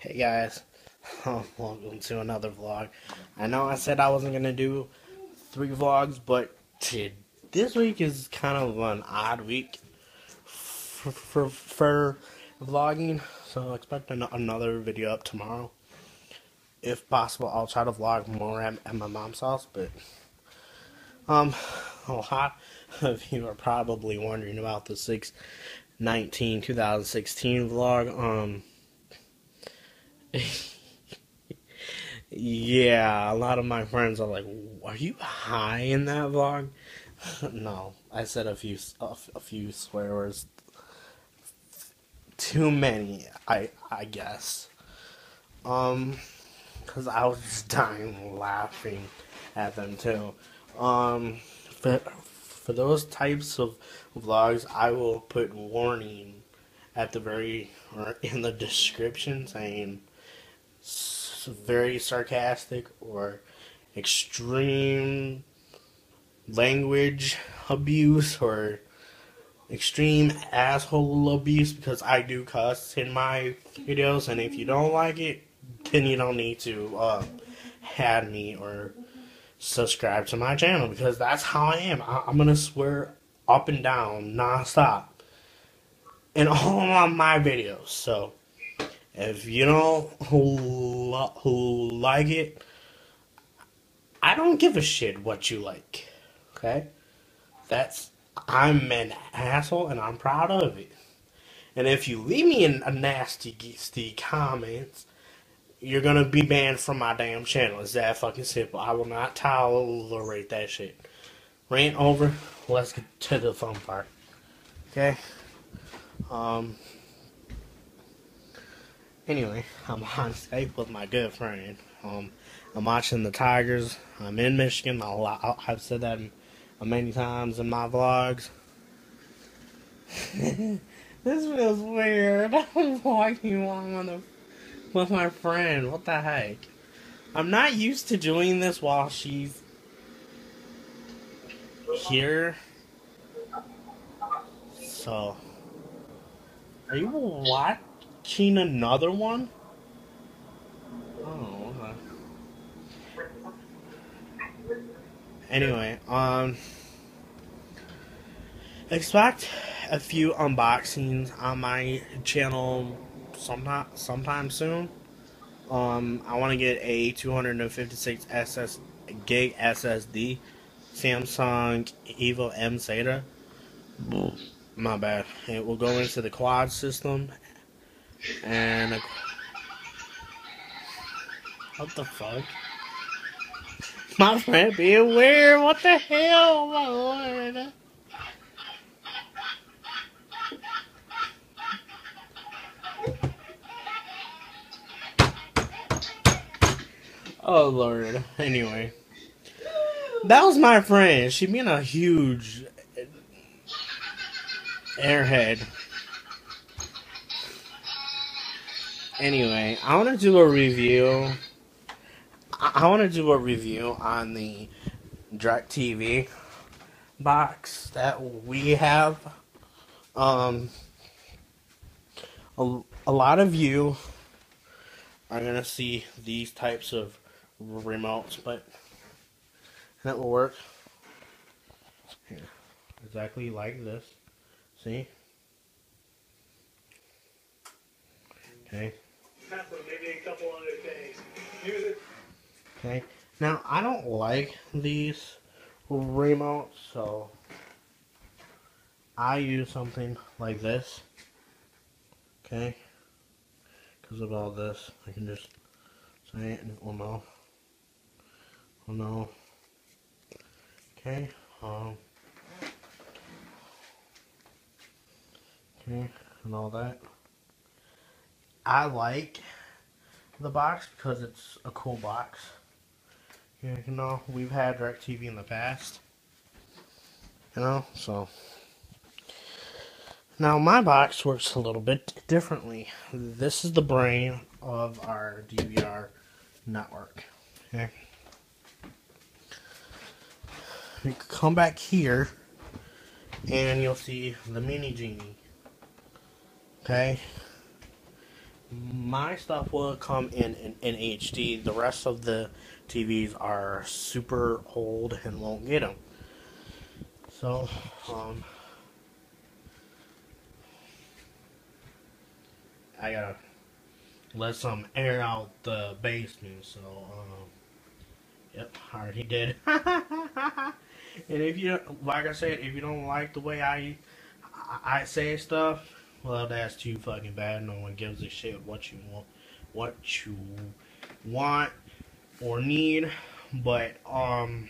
Hey guys, welcome to another vlog. I know I said I wasn't gonna do three vlogs, but this week is kind of an odd week for, for, for vlogging, so expect an another video up tomorrow. If possible, I'll try to vlog more at, at my mom's house, but um, a lot of you are probably wondering about the 6 19 2016 vlog. Um, yeah, a lot of my friends are like, "Are you high in that vlog?" no, I said a few a, a few swear words. Too many, I I guess. Um, cause I was dying laughing at them too. Um, for for those types of vlogs, I will put warning at the very or in the description saying very sarcastic or extreme language abuse or extreme asshole abuse because I do cuss in my videos and if you don't like it then you don't need to uh, add me or subscribe to my channel because that's how I am. I- am gonna swear up and down non-stop in all of my videos so if you don't who, like it, I don't give a shit what you like. Okay? That's I'm an asshole and I'm proud of it. And if you leave me in a nasty nasty comments, you're gonna be banned from my damn channel. It's that fucking simple. I will not tolerate that shit. Rant over. Let's get to the fun part. Okay? Um Anyway, I'm on Skype with my good friend. Um, I'm watching the Tigers. I'm in Michigan. i have said that many times in my vlogs. this feels weird. I'm walking along the, with my friend. What the heck? I'm not used to doing this while she's here. So, are you what? Seen another one? Oh, okay. Anyway, um, expect a few unboxings on my channel sometime sometime soon. Um, I want to get a 256 SS gig SSD Samsung Evo M SATA. My bad. It will go into the quad system and a... what the fuck? My friend being weird. What the hell, my lord? Oh lord. Anyway. That was my friend. She being a huge airhead. Anyway, I want to do a review. I want to do a review on the DirecTV box that we have. Um, a, a lot of you are to see these types of remotes, but that will work. Exactly like this. See? Okay maybe a couple other things. Okay. Now I don't like these remotes, so I use something like this. Okay. Because of all this, I can just say it and will know. Will know. Okay. Um. Okay, and all that. I like the box because it's a cool box. You know, we've had DirecTV in the past. You know, so. Now, my box works a little bit differently. This is the brain of our DVR network. Okay. You come back here, and you'll see the mini genie. Okay. My stuff will come in, in in HD. The rest of the TVs are super old and won't get them. So, um, I gotta let some air out the basement. So, um, yep, already did. and if you, like I said, if you don't like the way I, I, I say stuff, well, that's too fucking bad. No one gives a shit what you want, what you want or need. But um,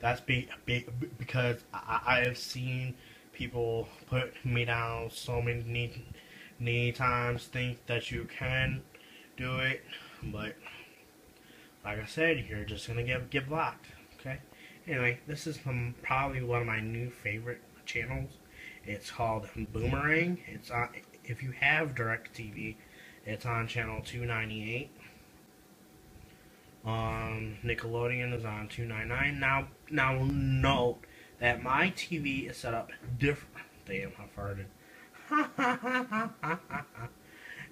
that's be, be because I, I have seen people put me down so many many times think that you can do it, but like I said, you're just gonna get get blocked. Okay. Anyway, this is from probably one of my new favorite channels. It's called Boomerang. It's on if you have DirecTV, it's on channel 298. Um, Nickelodeon is on 299. Now, now note that my TV is set up different. Damn, I farted.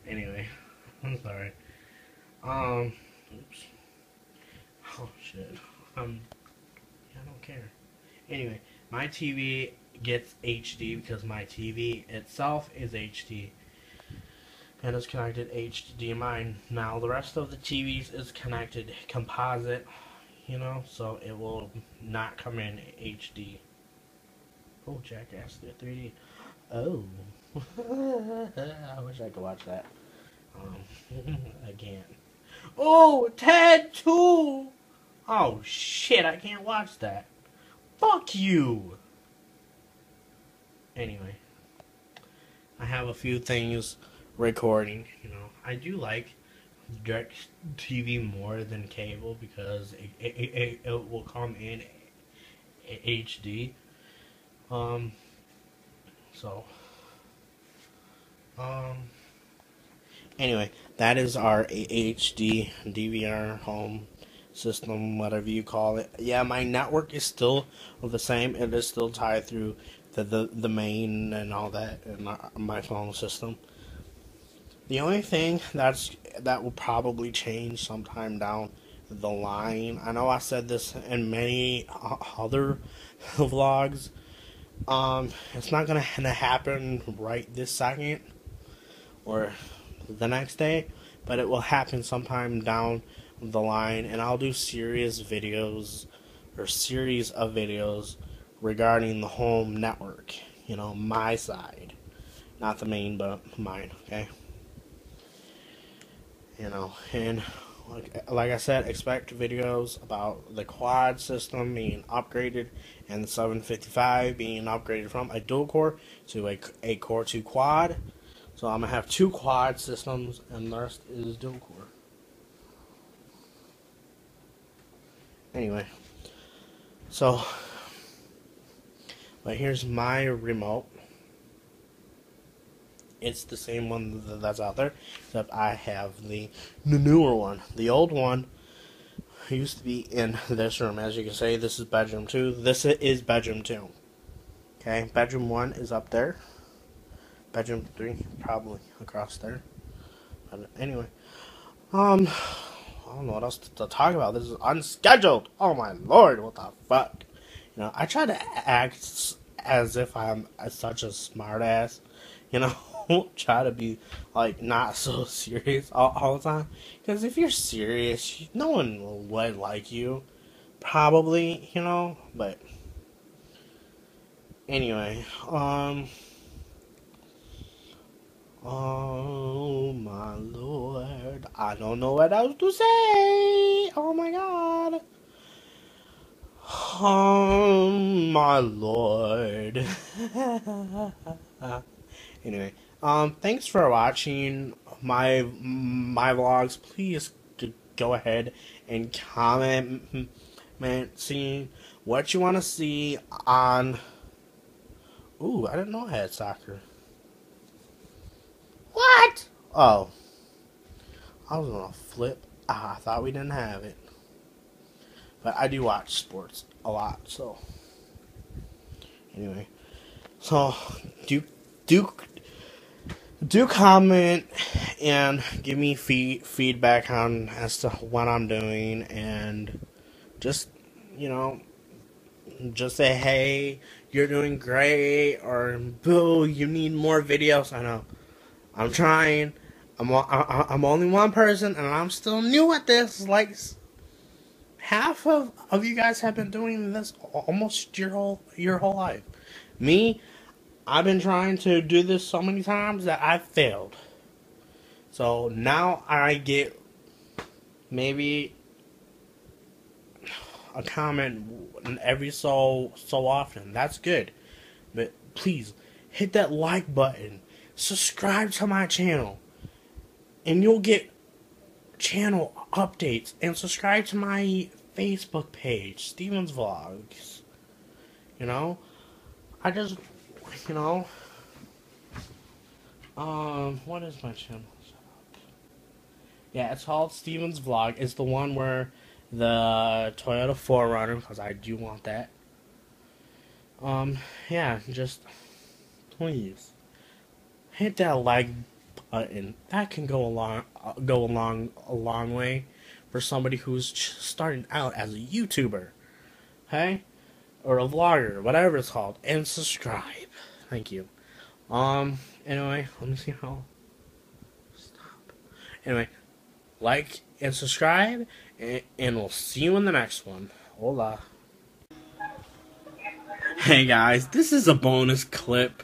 anyway, I'm sorry. Um, oops. Oh shit. Um, I don't care. Anyway, my TV gets HD because my TV itself is HD. And it's connected HDMI. Now the rest of the TVs is connected composite, you know, so it will not come in HD. Oh, Jackass 3D. Oh. I wish I could watch that. Um, I can't. Oh, Ted 2! Oh, shit, I can't watch that. Fuck you! Anyway, I have a few things recording, you know. I do like direct TV more than cable because it, it, it, it will come in HD. Um, so, um, anyway, that is our HD DVR home system, whatever you call it. Yeah, my network is still the same. It is still tied through the the, the main and all that in my, my phone system. The only thing that's that will probably change sometime down the line. I know I said this in many other vlogs um, it's not gonna happen right this second or the next day, but it will happen sometime down the line, and I'll do serious videos or series of videos regarding the home network. You know, my side, not the main, but mine. Okay. You know, and like, like I said, expect videos about the quad system being upgraded and the 755 being upgraded from a dual core to a, a core 2 quad. So I'm going to have two quad systems and the rest is dual core. Anyway, so, but here's my remote it's the same one that's out there, except I have the, newer one. The old one used to be in this room. As you can see, this is bedroom 2. This is bedroom 2. Okay, bedroom 1 is up there. Bedroom 3 probably across there. But anyway, um, I don't know what else to, to talk about. This is unscheduled. Oh my lord, what the fuck? You know, I try to act as if I'm such a smartass, you know. try to be like not so serious all, all the time. Because if you're serious, no one would like you, probably, you know. But anyway, um. Oh my lord. I don't know what else to say. Oh my god. Oh my lord. anyway, um, thanks for watching my my vlogs. Please go ahead and comment, seeing what you want to see on. Ooh, I didn't know I had soccer. What? Oh, I was gonna flip. Ah, I thought we didn't have it, but I do watch sports a lot. So. Anyway, so Duke Duke do comment and give me fee- feedback on as to what I'm doing and just you know just say hey you're doing great or boo you need more videos. I know. I'm trying. I'm I'm only one person and I'm still new at this like half of, of you guys have been doing this almost your whole your whole life me I've been trying to do this so many times that I've failed. So now I get maybe a comment every so so often. That's good. But please hit that like button. Subscribe to my channel. And you'll get channel updates and subscribe to my Facebook page, Steven's Vlogs. You know? I just you know. Um, what is my channel? Yeah, it's called Steven's Vlog. It's the one where the Toyota 4Runner, because I do want that. Um, yeah, just please hit that like button. That can go a long, uh, go a long, a long way for somebody who's starting out as a YouTuber. Okay or a vlogger, whatever it's called, and subscribe. Thank you. Um, anyway, let me see how. Stop. Anyway, like and subscribe, and, and we'll see you in the next one. Hola. Hey guys, this is a bonus clip.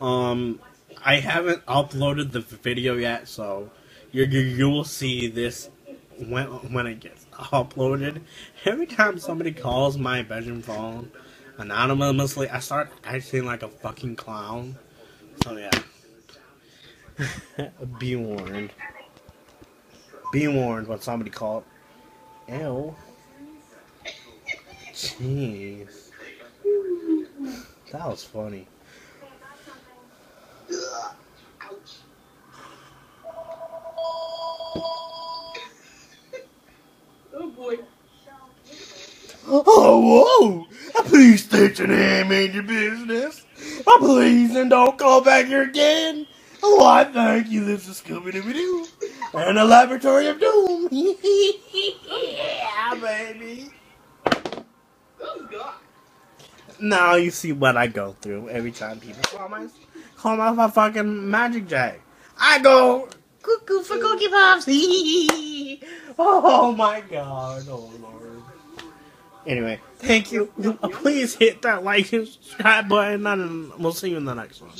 Um, I haven't uploaded the video yet, so you you will see this when when it gets uploaded. Every time somebody calls my bedroom phone anonymously, I start acting like a fucking clown. So yeah. Be warned. Be warned when somebody called. Ew. Jeez. That was funny. Oh, whoa! Please state your name and your business. Oh, please, and don't call back here again. Oh, I thank you. This is Scooby Dooby Doo and the Laboratory of Doom. yeah, baby. Oh, God. Now you see what I go through every time people call my call my fucking magicJack. I go cuckoo for cookie pops. oh my god. Oh lord. Anyway, thank you. Please hit that like and subscribe button, and we'll see you in the next one.